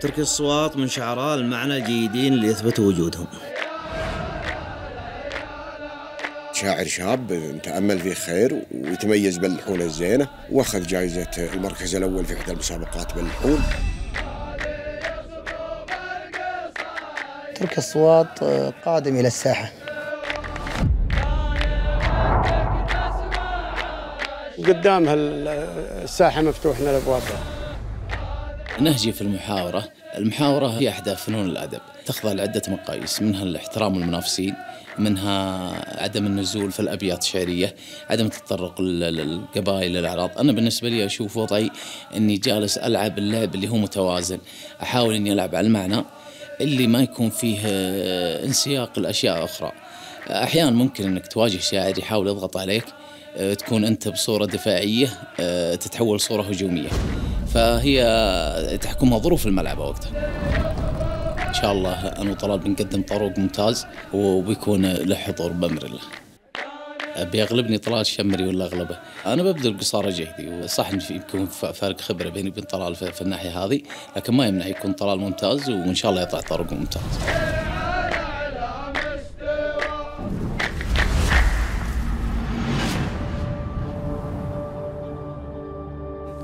تركي الصوات من شعراء المعنى الجيدين اللي يثبتوا وجودهم. شاعر شاب نتأمل فيه خير ويتميز باللحون الزينة وأخذ جائزة المركز الأول في إحدى المسابقات باللحون ترك الصوات آه، قادم إلى الساحة. قدامها الساحة مفتوح لنا الأبواب نهجي في المحاورة. المحاورة هي إحدى فنون الأدب. تخضع لعدة مقاييس منها الاحترام المنافسين منها عدم النزول في الأبيات الشعرية عدم التطرق للقبائل الأعراض أنا بالنسبة لي أشوف وضعي أني جالس ألعب اللعب اللي هو متوازن. أحاول أني ألعب على المعنى اللي ما يكون فيه آه، انسياق الأشياء أخرى. أحيانا ممكن أنك تواجه شاعر يحاول يضغط عليك آه، تكون أنت بصورة دفاعية آه، تتحول صورة هجومية. فهي تحكمها ظروف الملعب وقتها إن شاء الله أنا وطلال بنقدم طروق ممتاز وبيكون له حضور بأمر الله بيغلبني طلال الشمري ولا أغلبه؟ أنا ببذل قصارى جهدي وصح يكون فارق خبرة بيني وبين طلال في, الناحية هذه لكن ما يمنع يكون طلال ممتاز وإن شاء الله يطلع طروق ممتاز.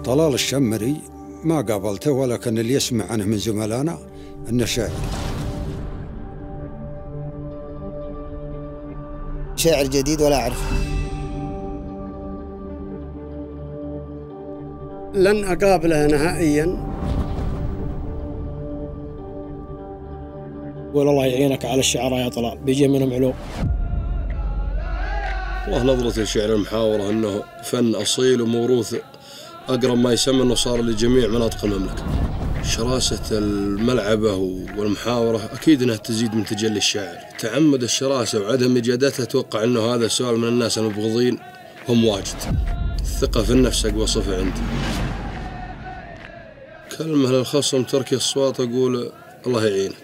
طلال الشمري ما قابلته ولكن اللي يسمع عنه من زملائنا إنه شاعر. شاعر جديد ولا أعرفه لن أقابله نهائيا. قول الله يعينك على الشعراء يا طلال بيجي منهم علوم والله نظرة الشعر المحاورة أنه فن أصيل وموروث. أقرب ما يسمى أنه صار لجميع مناطق المملكة. شراسة الملعبة والمحاورة أكيد أنها تزيد من تجلي الشاعر تعمد الشراسة وعدم إجادتها أتوقع أنه هذا السؤال من الناس المبغضين هم واجد. الثقة في النفس أقوى صفة عندي. كلمة للخصم ترك الصوات أقول الله يعينك.